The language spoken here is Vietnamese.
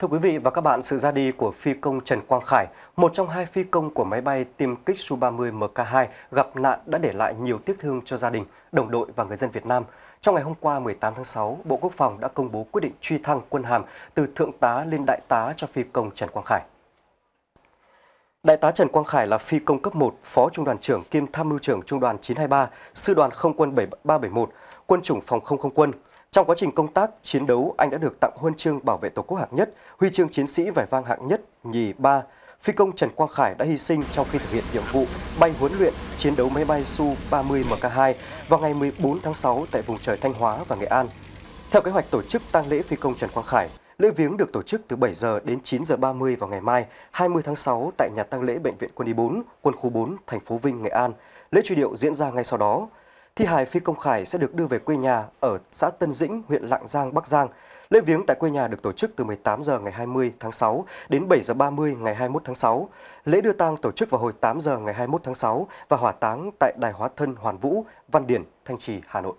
Thưa quý vị và các bạn, sự ra đi của phi công Trần Quang Khải, một trong hai phi công của máy bay tiêm kích Su-30 MK2 gặp nạn đã để lại nhiều tiếc thương cho gia đình, đồng đội và người dân Việt Nam. Trong ngày hôm qua 18 tháng 6, Bộ Quốc phòng đã công bố quyết định truy thăng quân hàm từ Thượng tá lên Đại tá cho phi công Trần Quang Khải. Đại tá Trần Quang Khải là phi công cấp 1, Phó Trung đoàn trưởng kiêm tham mưu trưởng Trung đoàn 923, Sư đoàn Không quân 371, Quân chủng Phòng không không quân, trong quá trình công tác, chiến đấu, anh đã được tặng huân chương bảo vệ Tổ quốc hạng nhất, huy chương chiến sĩ vẻ vang hạng nhất, nhì, ba. Phi công Trần Quang Khải đã hy sinh trong khi thực hiện nhiệm vụ bay huấn luyện chiến đấu máy bay Su-30 Mk2 vào ngày 14 tháng 6 tại vùng trời Thanh Hóa và Nghệ An. Theo kế hoạch tổ chức tang lễ phi công Trần Quang Khải, lễ viếng được tổ chức từ 7 giờ đến 9 giờ 30 vào ngày mai 20 tháng 6 tại nhà tang lễ bệnh viện Quân y 4, quân khu 4, thành phố Vinh, Nghệ An. Lễ truy điệu diễn ra ngay sau đó. Thi hài phi công Khải sẽ được đưa về quê nhà ở xã Tân Dĩnh, huyện Lạng Giang, Bắc Giang. Lễ viếng tại quê nhà được tổ chức từ 18 giờ ngày 20 tháng 6 đến 7 giờ 30 ngày 21 tháng 6. Lễ đưa tang tổ chức vào hồi 8 giờ ngày 21 tháng 6 và hỏa táng tại Đài Hóa Thân Hoàn Vũ, Văn Điển, Thanh Trì, Hà Nội.